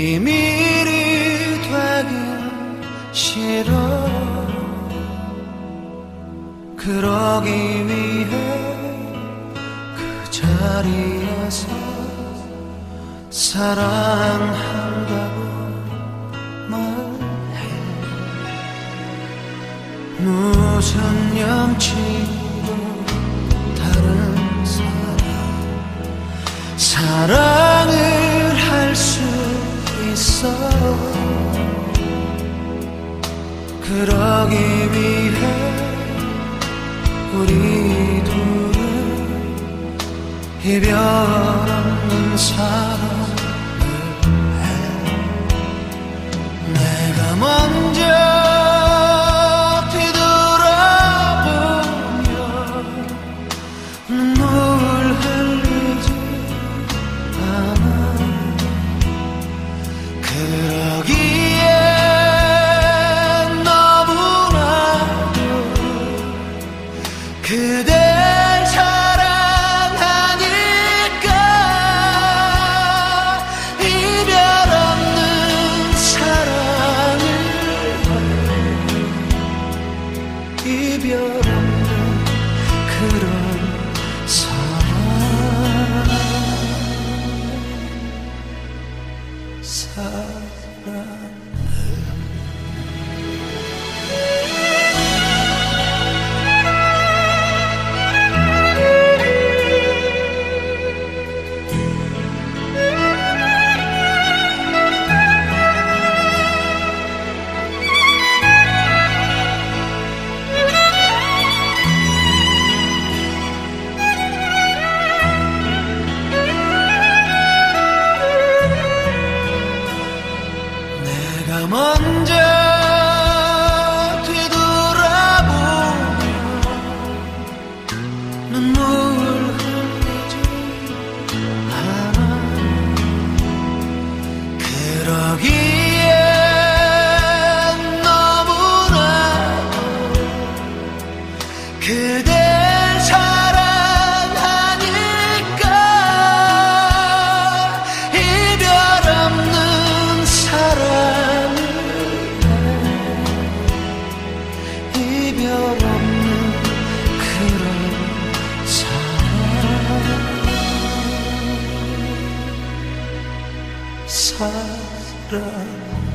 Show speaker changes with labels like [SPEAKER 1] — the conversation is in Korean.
[SPEAKER 1] 비밀이 되길 싫어. 그러기 위해 그 자리에서 사랑한다고 말해. 무슨 염치도 다른 사람. 사랑 있어. 그러기 위해 우리 둘은 이별 없는 사랑 이별 없는 그런 사랑 사랑 사랑